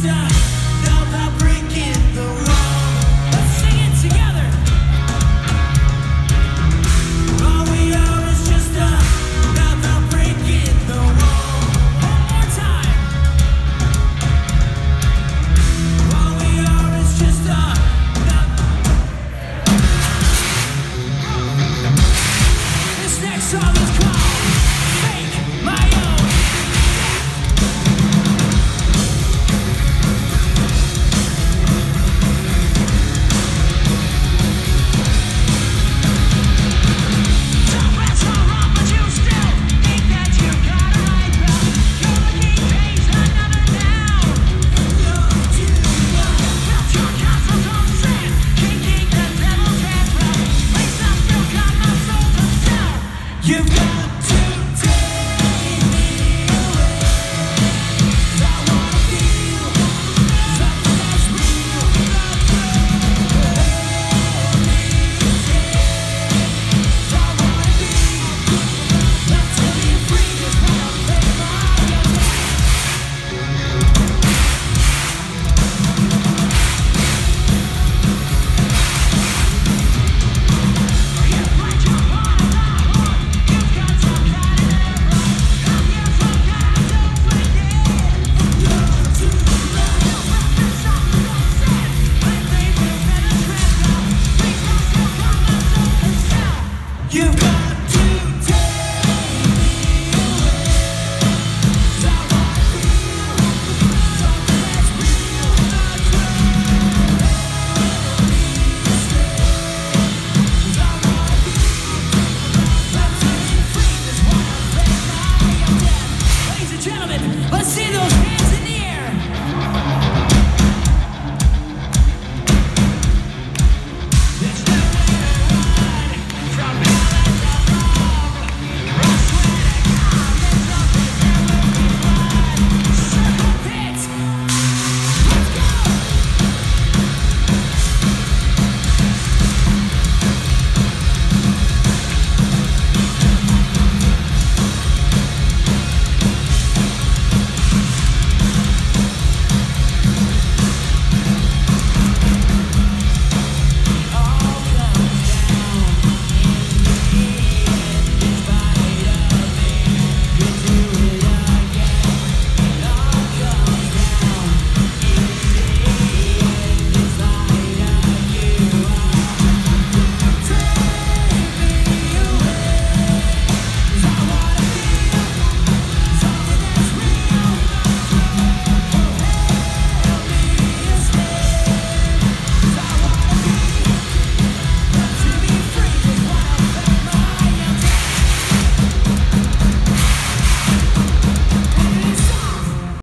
stop.